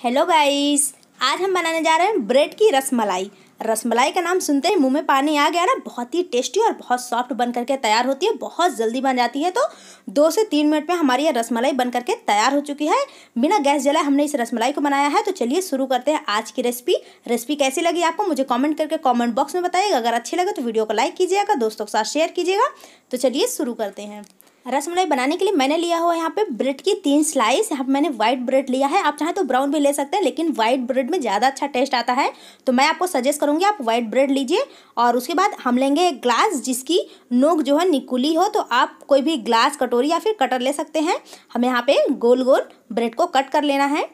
Hello guys आज हम बनाने जा रहे हैं ब्रेड की रसमलाई। रसमलाई का नाम सुनते ही मुँह में पानी आ गया ना, बहुत ही टेस्टी और बहुत सॉफ्ट बन करके तैयार होती है, बहुत जल्दी बन जाती है। तो दो से तीन मिनट में हमारी ये रसमलाई बन करके तैयार हो चुकी है। बिना गैस जलाए हमने इस रसमलाई को बनाया है। तो चलिए शुरू करते हैं आज की रेसिपी रेसिपी कैसी लगी आपको मुझे कॉमेंट करके कॉमेंट बॉक्स में बताइएगा। अगर अच्छी लगे तो वीडियो को लाइक कीजिएगा, दोस्तों के साथ शेयर कीजिएगा। तो चलिए शुरू करते हैं। रसमलाई बनाने के लिए मैंने लिया हुआ यहाँ पे ब्रेड की तीन स्लाइस यहाँ पे मैंने व्हाइट ब्रेड लिया है। आप चाहें तो ब्राउन भी ले सकते हैं, लेकिन व्हाइट ब्रेड में ज़्यादा अच्छा टेस्ट आता है। तो मैं आपको सजेस्ट करूँगी, आप व्हाइट ब्रेड लीजिए और उसके बाद हम लेंगे एक ग्लास जिसकी नोक जो है निकुली हो। तो आप कोई भी ग्लास कटोरी या फिर कटर ले सकते हैं। हम यहाँ पर गोल गोल ब्रेड को कट कर लेना है।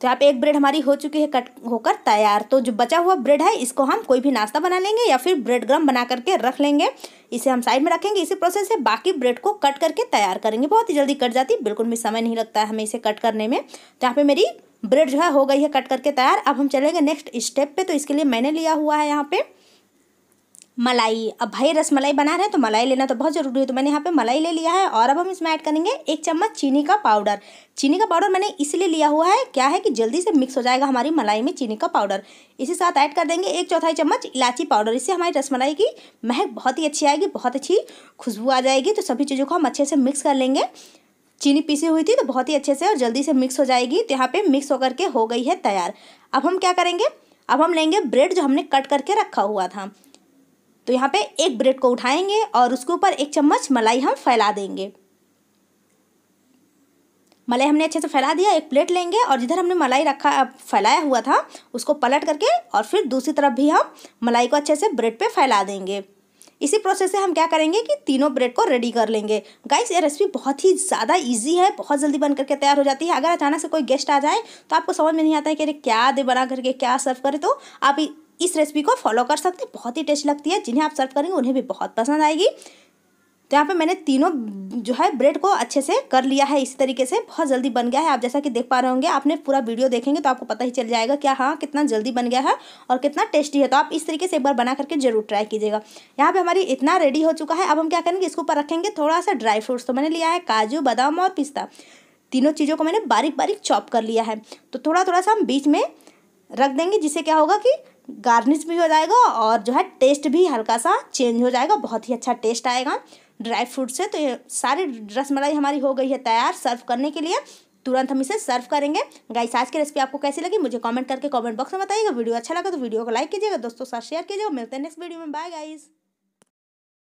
तो यहाँ पे एक ब्रेड हमारी हो चुकी है कट होकर तैयार। तो जो बचा हुआ ब्रेड है, इसको हम कोई भी नाश्ता बना लेंगे या फिर ब्रेड ग्रम बना करके रख लेंगे। इसे हम साइड में रखेंगे, इसी प्रोसेस से बाकी ब्रेड को कट करके तैयार करेंगे। बहुत ही जल्दी कट जाती है बिल्कुल भी समय नहीं लगता है हमें इसे कट करने में। तो यहाँ पर मेरी ब्रेड जो है, हो गई है कट करके तैयार। अब हम चलेंगे नेक्स्ट स्टेप पर तो इसके लिए मैंने लिया हुआ है यहाँ पे मलाई। अब भाई रसमलाई बना रहे हैं तो मलाई लेना तो बहुत ज़रूरी है। तो मैंने यहाँ पे मलाई ले लिया है और अब हम इसमें ऐड करेंगे एक चम्मच चीनी का पाउडर चीनी का पाउडर मैंने इसलिए लिया हुआ है, क्या है कि जल्दी से मिक्स हो जाएगा हमारी मलाई में चीनी का पाउडर इसी साथ ऐड कर देंगे एक चौथाई चम्मच इलायची पाउडर इससे हमारी रसमलाई की महक बहुत ही अच्छी आएगी, बहुत अच्छी खुशबू आ जाएगी। तो सभी चीज़ों को हम अच्छे से मिक्स कर लेंगे। चीनी पीसी हुई थी तो बहुत ही अच्छे से और जल्दी से मिक्स हो जाएगी। तो यहाँ पे मिक्स होकर के हो गई है तैयार। अब हम क्या करेंगे? अब हम लेंगे ब्रेड जो हमने कट करके रखा हुआ था। तो यहाँ पे एक ब्रेड को उठाएँगे और उसके ऊपर एक चम्मच मलाई हम फैला देंगे। मलाई हमने अच्छे से फैला दिया, एक प्लेट लेंगे और जिधर हमने मलाई रखा फैलाया हुआ था, उसको पलट करके और फिर दूसरी तरफ़ भी हम मलाई को अच्छे से ब्रेड पे फैला देंगे। इसी प्रोसेस से हम क्या करेंगे कि तीनों ब्रेड को रेडी कर लेंगे। गाइस ये रेसिपी बहुत ही ज़्यादा इजी है, बहुत जल्दी बन करके तैयार हो जाती है। अगर अचानक से कोई गेस्ट आ जाए तो आपको समझ में नहीं आता है कि अरे क्या दे बना करके, क्या सर्व करे तो आप इस रेसिपी को फॉलो कर सकते हैं। बहुत ही टेस्ट लगती है। जिन्हें आप सर्व करेंगे, उन्हें भी बहुत पसंद आएगी। तो यहाँ पे मैंने तीनों, जो है ब्रेड को अच्छे से कर लिया है इसी तरीके से। बहुत जल्दी बन गया है। आप जैसा कि देख पा रहे होंगे, आपने पूरा वीडियो देखेंगे तो आपको पता ही चल जाएगा क्या हाँ कितना जल्दी बन गया है और कितना टेस्टी है। तो आप इस तरीके से एक बार बना करके ज़रूर ट्राई कीजिएगा। यहाँ पे हमारी इतना रेडी हो चुका है। अब हम क्या करेंगे, इसके ऊपर रखेंगे थोड़ा सा ड्राई फ्रूट्स तो मैंने लिया है काजू, बादाम और पिस्ता। तीनों चीज़ों को मैंने बारीक बारीक चॉप कर लिया है। तो थोड़ा थोड़ा सा हम बीच में रख देंगे, जिससे क्या होगा कि गार्निश भी हो जाएगा और जो है टेस्ट भी हल्का सा चेंज हो जाएगा, बहुत ही अच्छा टेस्ट आएगा। ड्राई फ्रूट से तो ये सारी रसमलाई हमारी हो गई है तैयार सर्व करने के लिए। तुरंत हम इसे सर्व करेंगे। गाइस, आज की रेसिपी आपको कैसी लगी मुझे कमेंट करके कमेंट बॉक्स में बताइएगा। वीडियो अच्छा लगा तो वीडियो को लाइक कीजिएगा, दोस्तों साथ शेयर कीजिएगा। मिलते हैं नेक्स्ट वीडियो में। Bye guys.